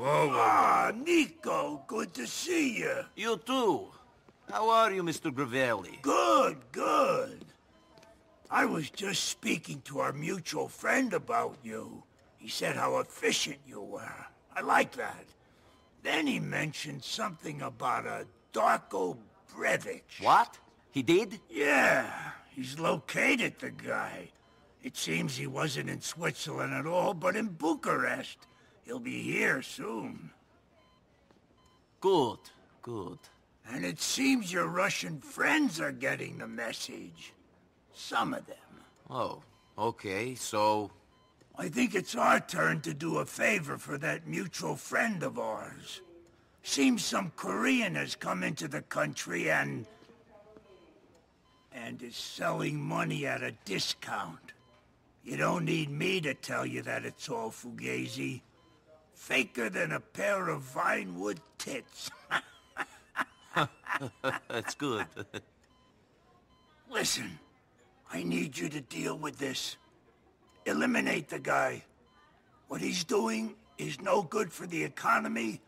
whoa. Ah, Niko, good to see you. You too. How are you, Mr. Gravelli? Good, good. I was just speaking to our mutual friend about you. He said how efficient you were. I like that. Then he mentioned something about a Darko Brevic. What? He did? Yeah, he's located the guy. It seems he wasn't in Switzerland at all, but in Bucharest. He'll be here soon. Good, good. And it seems your Russian friends are getting the message. Some of them. Oh, okay, so... I think it's our turn to do a favor for that mutual friend of ours. Seems some Korean has come into the country and... and is selling money at a discount. You don't need me to tell you that it's all Fugazi. Faker than a pair of Vinewood tits. That's good. Listen, I need you to deal with this. Eliminate the guy. What he's doing is no good for the economy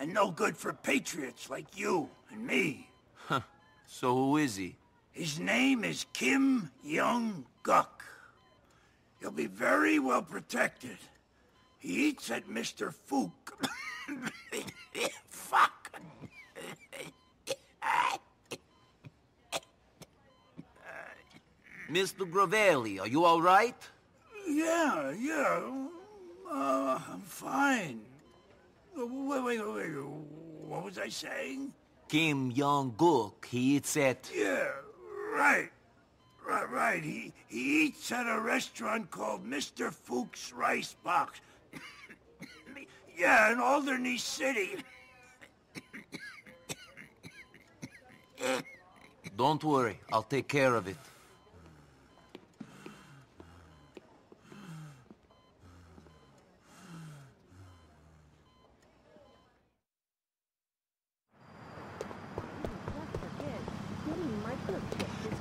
and no good for patriots like you and me. so who is he? His name is Kim Young-guk. He'll be very well protected. He eats at Mr. Fook. Fuck. Mr. Gravelli, are you all right? Yeah, yeah. Uh, I'm fine. Wait, wait, wait, wait. What was I saying? Kim Jong-guk, he eats at... Yeah, right. Right, right. He, he eats at a restaurant called Mr. Fook's Rice Box. Yeah, in Alderney City. Don't worry, I'll take care of it. Getting microchipped is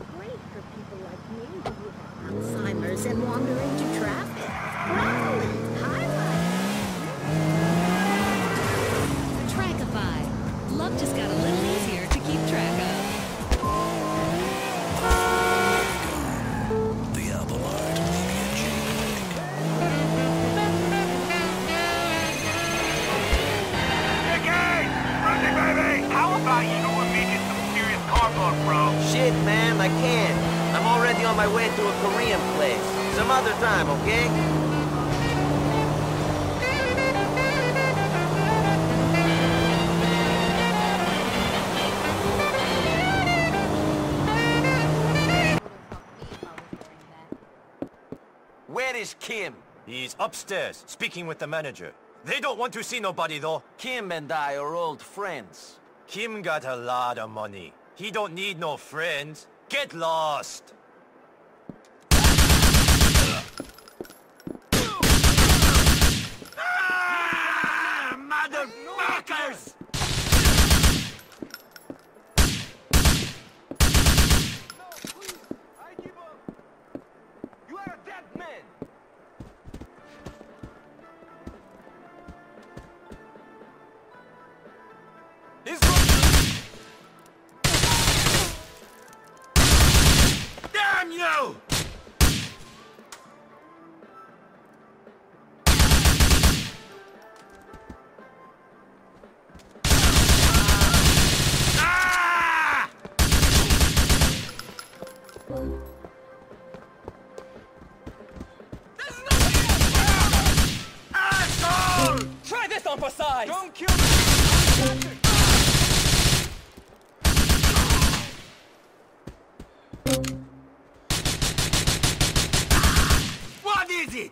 How you go and make it some serious cargo, bro? Shit, man, I can't. I'm already on my way to a Korean place. Some other time, okay? Where is Kim? He's upstairs, speaking with the manager. They don't want to see nobody, though. Kim and I are old friends. Kim got a lot of money. He don't need no friends. Get lost! On for! Don't kill me! What is it?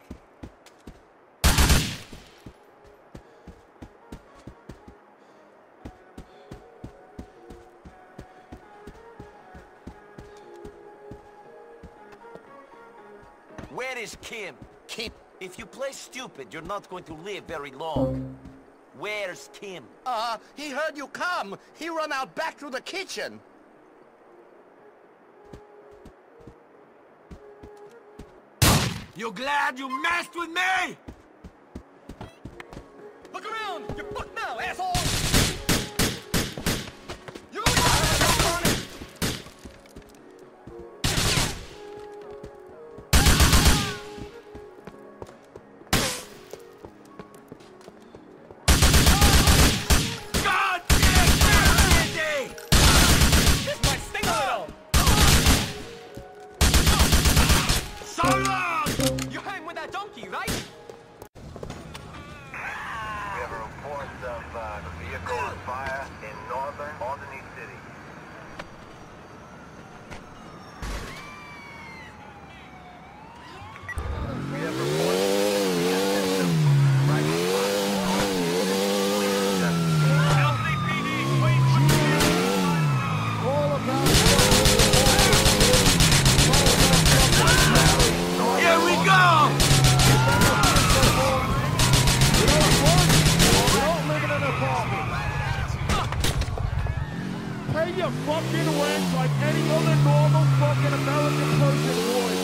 Where is Kim? Kim. If you play stupid, you're not going to live very long. Where's Tim? Uh, he heard you come. He run out back to the kitchen. You glad you messed with me? Look around! You fuck now, asshole! That donkey, right? We have a report of uh, vehicle on fire in northern Alderney City. Pay your fucking rent like any other normal fucking American person would.